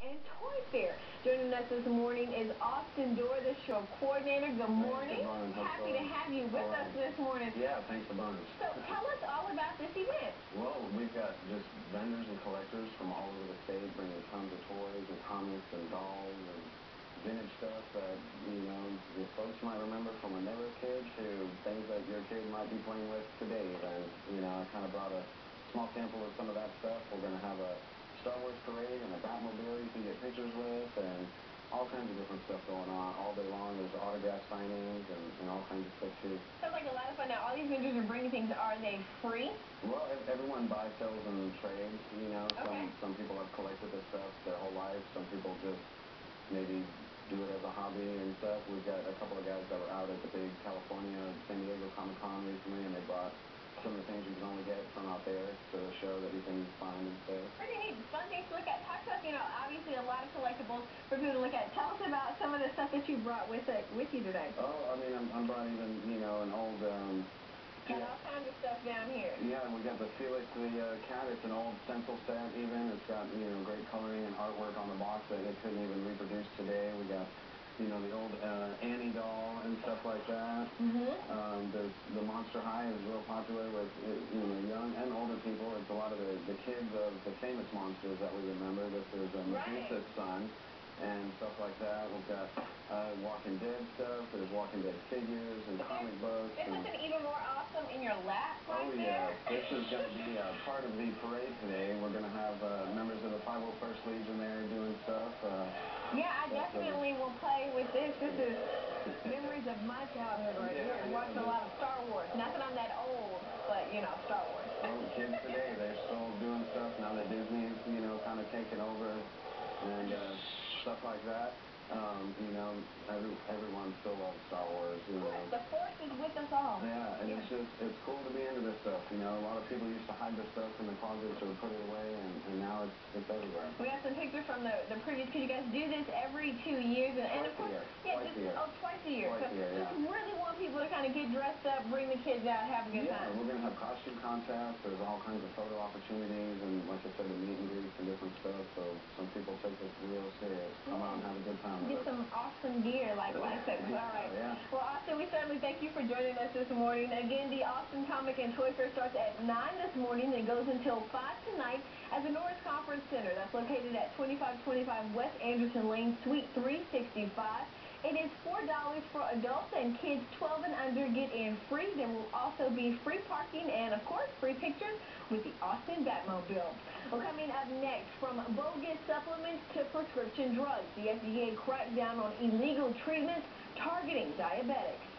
and Toy Fair. Joining us this morning is Austin Dorr, the show coordinator. Good morning. Good morning. Happy to have you with us this morning. Yeah, thanks a bunch. So tell us all about this event. Well, we've got just vendors and collectors from all over the state bringing tons of toys and comics and dolls and vintage stuff that, you know, your folks might remember from when they were kids to things that your kid might be playing with today. And, you know, I kind of brought a small sample of some of that stuff. We're going to have a Star Wars parade and a Batmobile you can get pictures with and all kinds of different stuff going on all day long. There's autograph signings and, and all kinds of stuff too. Sounds like a lot of fun. Now, all these vendors are bringing things. Are they free? Well, everyone buys, sells, and trades. You know, some okay. some people have collected this stuff their whole life. Some people just maybe do it as a hobby and stuff. We've got a couple of guys that were out at the big California San Diego Comic Con recently, and they brought some of the things you can only get from out there to show that you can find and stuff. Pretty neat. Fun things to look at. Talk to us, you know, obviously a lot of collectibles for people to look at. Tell us about some of the stuff that you brought with it with you today. Oh, I mean, I'm, I'm brought even, you know, an old... Um, Got all kinds of stuff down here. Yeah, we got the Felix the uh, cat. It's an old stencil set even. It's got, you know, great coloring and artwork on the box that it couldn't even reproduce today. We got you know, the old uh, Annie doll and stuff like that. Mm-hmm. Um, there's the Monster High is real popular with you know young and older people. It's a lot of the, the kids of the famous monsters that we remember. This is uh, Medusa's right. son and stuff like that. We've got uh, Walking Dead stuff. There's Walking Dead figures and comic books. There's and, something even more awesome in your lap right oh, yeah. This is going to be uh, part of the parade today. We're going to have uh, members of the 501st Legion there doing stuff. Uh, yeah, I definitely will play with this. This is memories of my childhood right yeah, here. Watched a lot of Star Wars. Not that I'm that old, but, you know, Star Wars. Well, kids today, they're still doing stuff now that Disney's, you know, kind of taken over and uh, stuff like that. Um, you know, every, everyone still loves Star Wars. You know. The Force is with us all. Yeah, and yeah. it's just, it's cool to be into this stuff. You know, a lot of people used to hide their stuff in the closets or put it away, and, and now it's it's everywhere. We got some pictures from the, the previous, because you guys do this every two years. And, and of course, yeah, just, year. oh, twice a year. Twice so a year, yeah. just really want people to kind of get dressed up, bring the kids out, have a good yeah, time. Yeah, we're going to have costume contests. There's all kinds of photo opportunities, and like I said, the meet and greets and different stuff. So some people take this real serious. Come on, have a good time. Get some awesome gear like lifesavers. All right. Yeah. Well, Austin, we certainly thank you for joining us this morning. Again, the Austin Comic and Toy Fair starts at 9 this morning and goes until 5 tonight at the Norris Conference Center. That's located at 2525 West Anderson Lane, Suite 365. It is $4 for adults and kids 12 and under get in free. There will also be free parking and, of course, free pictures with the Austin Batmobile. Well, coming up next, from bogus supplements to prescription drugs, the FDA cracked down on illegal treatments targeting diabetics.